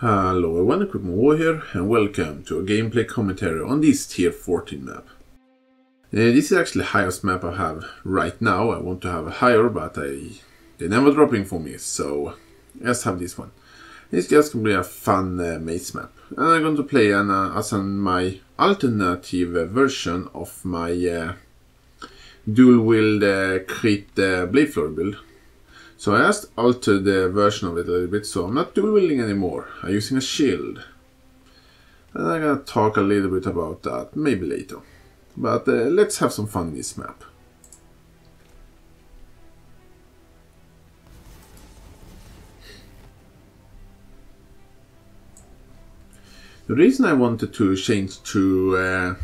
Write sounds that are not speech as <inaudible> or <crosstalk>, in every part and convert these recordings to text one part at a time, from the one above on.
Hello everyone, Equipment here, and welcome to a gameplay commentary on this tier 14 map. Uh, this is actually the highest map I have right now. I want to have a higher, but I, they're never dropping for me, so let's have this one. It's just going to be a fun uh, maze map. And I'm going to play an, uh, as an, my alternative version of my uh, dual-wield uh, crit uh, Blade Flurry build. So I just altered the version of it a little bit, so I'm not dual wielding anymore. I'm using a shield. And I'm gonna talk a little bit about that, maybe later. But uh, let's have some fun in this map. The reason I wanted to change to uh,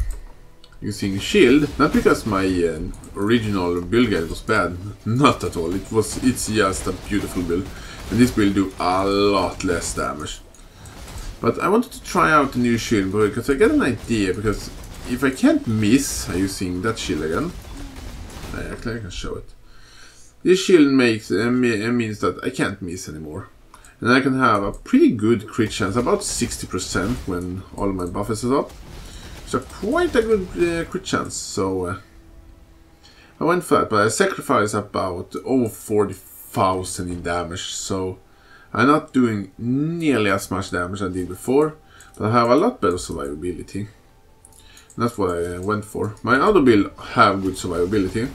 using shield, not because my uh, original build guide was bad, <laughs> not at all, it was, it's just a beautiful build. And this build do a lot less damage. But I wanted to try out the new shield because I get an idea, because if I can't miss using that shield again, I actually I can show it. This shield makes uh, means that I can't miss anymore. And I can have a pretty good crit chance, about 60% when all my buffers is up. So quite a good uh, crit chance, so uh, I went for that, but I sacrificed about over 40,000 in damage, so I'm not doing nearly as much damage as I did before, but I have a lot better survivability. That's what I went for. My other build have good survivability,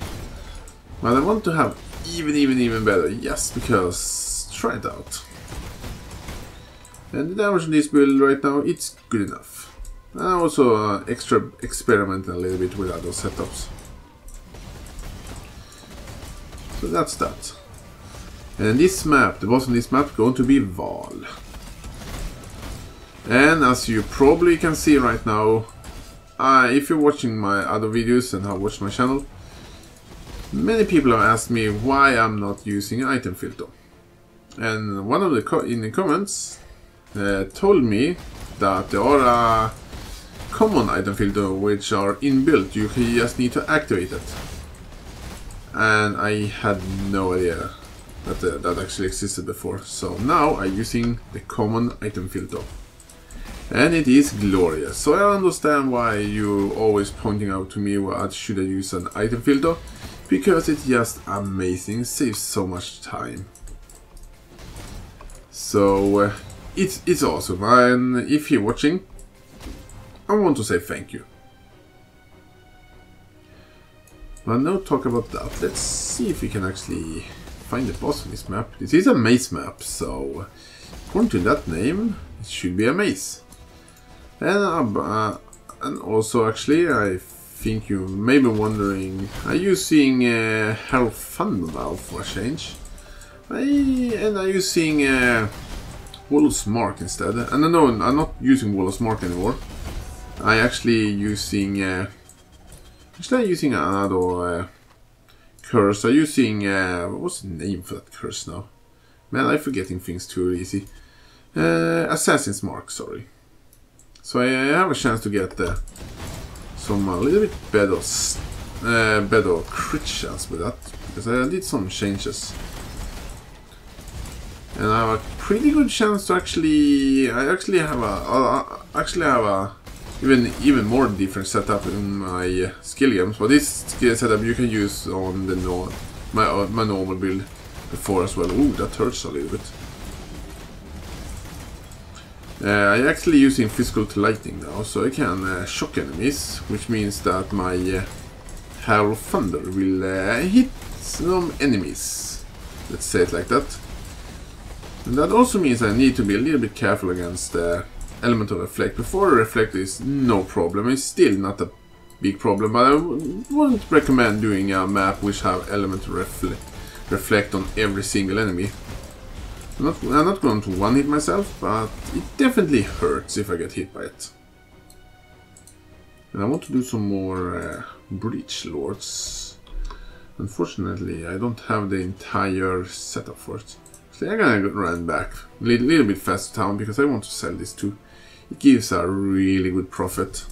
but I want to have even, even, even better, yes, because try it out. And the damage in this build right now, it's good enough. And also uh, extra experiment a little bit with other setups. So that's that. And this map, the boss on this map, going to be Vaal. And as you probably can see right now, uh, if you're watching my other videos and have watched my channel, many people have asked me why I'm not using item filter. And one of the in the comments uh, told me that there are a common item filter which are inbuilt. You just need to activate it. And I had no idea that uh, that actually existed before. So now I'm using the common item filter. And it is glorious. So I understand why you always pointing out to me what should I use an item filter. Because it's just amazing, saves so much time. So uh, it's, it's awesome. And if you're watching, I want to say thank you. But now talk about that. Let's see if we can actually find the boss on this map. This is a maze map, so according to that name, it should be a maze. And, uh, and also, actually, I think you may be wondering, are you seeing uh, Herald Thundervalve for a change? I, and are you seeing uh, Wall's Mark instead? And no, I'm not using Wall's Mark anymore. I actually using uh, actually using another uh, curse. I'm using uh, was the name for that curse now? Man, I'm forgetting things too easy. Uh, Assassin's Mark, sorry. So I, I have a chance to get uh, some a little bit better, uh, better crit chance with that because I did some changes. And I have a pretty good chance to actually, I actually have a, I actually have a even even more different setup in my uh, skill gems. But this skill setup you can use on the no my uh, my normal build before as well. Ooh, that hurts a little bit. Uh, I'm actually using physical to lightning now, so I can uh, shock enemies, which means that my uh, Hail Thunder will uh, hit some enemies. Let's say it like that. And that also means I need to be a little bit careful against elemental reflect. Before reflect is no problem, it's still not a big problem, but I wouldn't recommend doing a map which have elemental reflect, reflect on every single enemy. I'm not, I'm not going to one-hit myself, but it definitely hurts if I get hit by it. And I want to do some more uh, Breach Lords. Unfortunately, I don't have the entire setup for it. So I'm gonna run back a little, little bit fast to town because I want to sell this too. It gives a really good profit.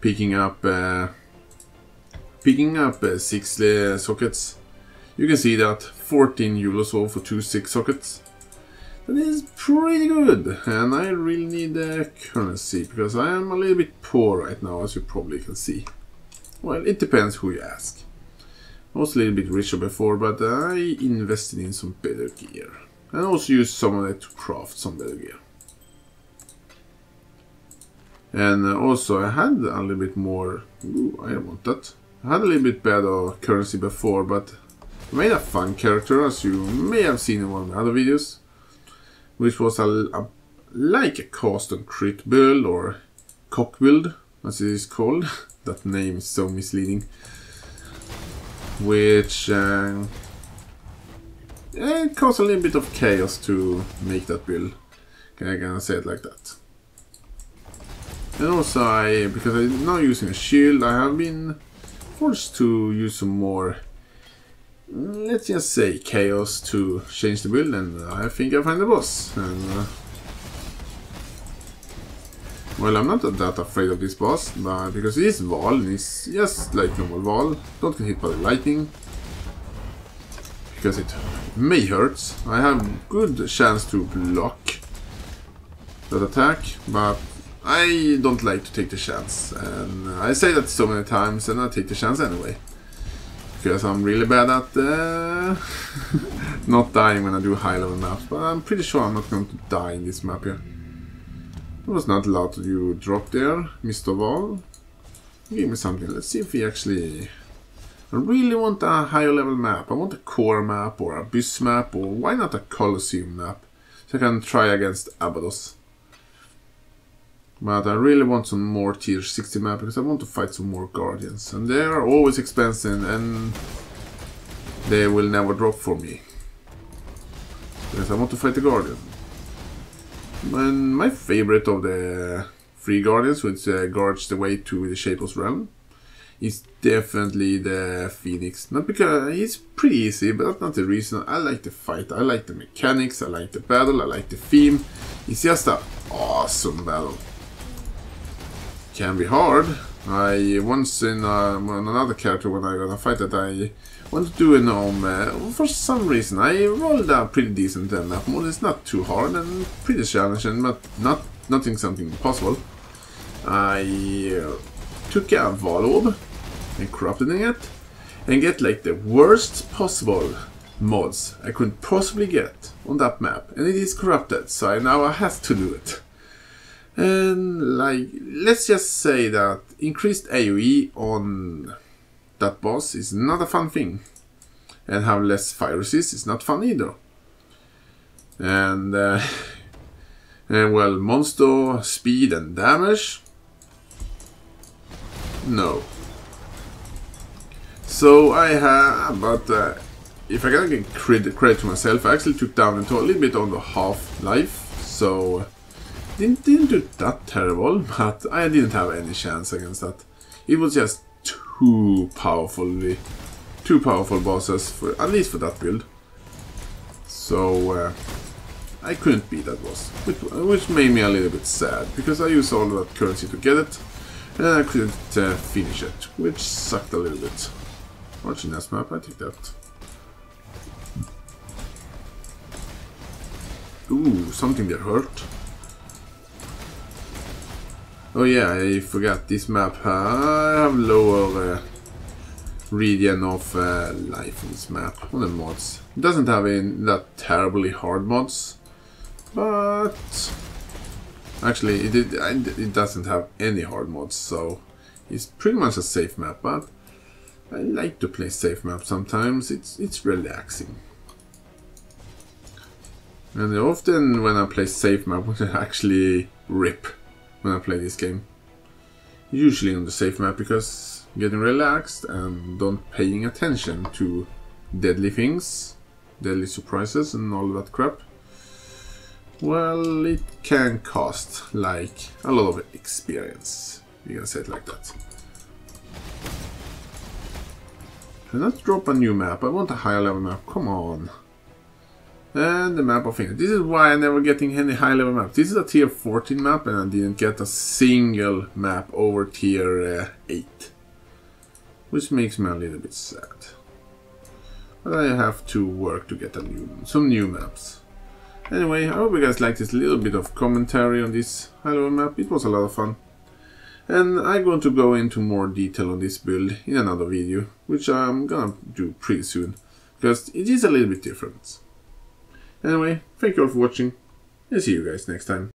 Picking up uh, picking up uh, six uh, sockets. You can see that 14 euros all for two six sockets. That is pretty good, and I really need the currency, because I am a little bit poor right now, as you probably can see. Well, it depends who you ask. I was a little bit richer before, but I invested in some better gear. And also used some of it to craft some better gear. And uh, also I had a little bit more... Ooh, I want that. I had a little bit better currency before, but I made a fun character, as you may have seen in one of my other videos. Which was a, a like a cast on crit build, or cock build, as it is called. <laughs> that name is so misleading. Which... Uh, it caused a little bit of chaos to make that build. Can I gonna say it like that? And also I, because I'm now using a shield, I have been forced to use some more, let's just say chaos to change the build and I think I find the boss. And, uh, well, I'm not that afraid of this boss, but because it is Vaal and it's just like normal Vaal, don't get hit by the lightning. Because it may hurt. I have good chance to block that attack, but I don't like to take the chance. And I say that so many times and I take the chance anyway. Because I'm really bad at uh, <laughs> not dying when I do high level maps. But I'm pretty sure I'm not going to die in this map here. I was not allowed to do drop there, Mr. Vaal. Give me something. Let's see if we actually... I really want a higher level map. I want a core map or a bus map or why not a Colosseum map? So I can try against Abydos. But I really want some more tier 60 map because I want to fight some more guardians. And they are always expensive and they will never drop for me. Because I want to fight the guardian. And my favorite of the three guardians, which uh, guards the way to the Shaper's Realm, is definitely the Phoenix. Not because it's pretty easy, but that's not the reason. I like the fight, I like the mechanics, I like the battle, I like the theme. It's just an awesome battle can be hard. I once in uh, another character when I got a fight that I wanted to do in um, uh, for some reason I rolled a pretty decent uh, map mode. It's not too hard and pretty challenging, but not nothing something impossible. I uh, took a Vaal orb and corrupted it and get like the worst possible mods I could possibly get on that map and it is corrupted so I now I have to do it. And like, let's just say that increased AoE on that boss is not a fun thing. And have less fire resist is not fun either. And, uh, <laughs> and well, monster speed and damage. No. So I have, but uh, if I can get credit, credit to myself, I actually took down into a little bit on the half life. So didn't, didn't do that terrible, <laughs> but I didn't have any chance against that. It was just too powerfully, too powerful bosses, for at least for that build. So uh, I couldn't beat that boss, which, which, made me a little bit sad, because I used all of that currency to get it, and I couldn't uh, finish it, which sucked a little bit. Watching that map, I take that. Ooh, something that hurt. Oh yeah, I forgot this map. I have lower uh, of uh, life in this map on the mods. It doesn't have any that terribly hard mods, but actually it, it, it doesn't have any hard mods, so it's pretty much a safe map. But I like to play safe maps sometimes. It's it's relaxing. And often when I play safe map, <laughs> I actually rip when I play this game. Usually on the safe map because getting relaxed and don't paying attention to deadly things, deadly surprises and all that crap. Well, it can cost like a lot of experience. You can say it like that. let's drop a new map. I want a higher level map. Come on. And the map of England. This is why I never getting any high level maps. This is a tier 14 map and I didn't get a single map over tier uh, 8. Which makes me a little bit sad. But I have to work to get a new, some new maps. Anyway, I hope you guys liked this little bit of commentary on this high level map. It was a lot of fun. And I'm going to go into more detail on this build in another video, which I'm gonna do pretty soon, because it is a little bit different. Anyway, thank you all for watching, and see you guys next time.